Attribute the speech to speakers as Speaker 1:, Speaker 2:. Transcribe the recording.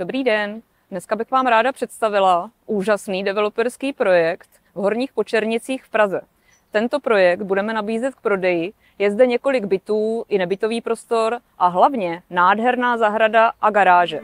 Speaker 1: Dobrý den. Dneska bych vám ráda představila úžasný developerský projekt v Horních Počernicích v Praze. Tento projekt budeme nabízet k prodeji. Je zde několik bytů i nebytový prostor a hlavně nádherná zahrada a garáže.